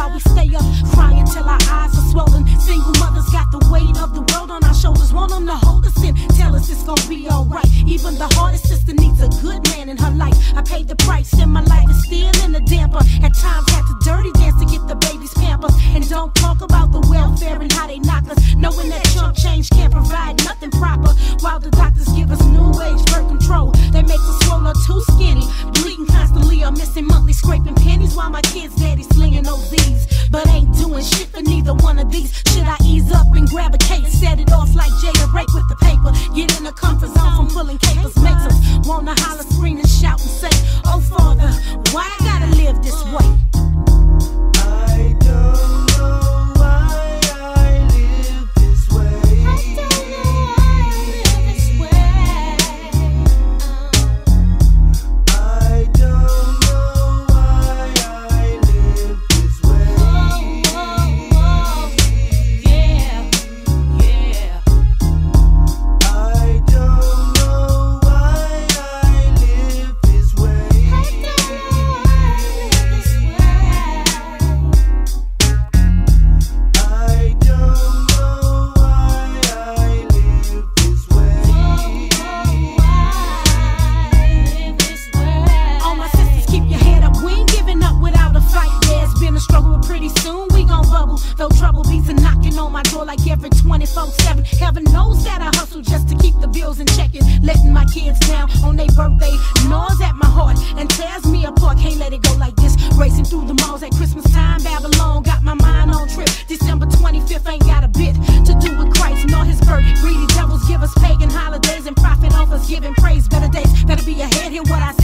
while we stay up. Crying till our eyes are swollen. Single mothers got the weight of the world on our shoulders. Want them to hold us in, tell us it's gonna be alright. Even the hardest sister needs a good man in her life. I paid the price, and my life is still in the damper. At times had to dirty dance to get the baby's pampers. And don't talk about the welfare and how they knock us. Knowing that chump change can't provide nothing proper. While the doctors give us new age birth control. That makes us swollen shit one of these. Should I ease up and grab a case? Set it off like Jada Rake with the paper. Get in the comfort zone from pulling capers. Makes us wanna holler, Though trouble beats are knocking on my door like every 24 7. Heaven knows that I hustle just to keep the bills in check. And letting my kids down on their birthday gnaws at my heart and tears me apart. Can't let it go like this. Racing through the malls at Christmas time. Babylon got my mind on trip. December 25th ain't got a bit to do with Christ nor his birth. Greedy devils give us pagan holidays and profit off us giving praise. Better days, better be ahead. Hear what I said.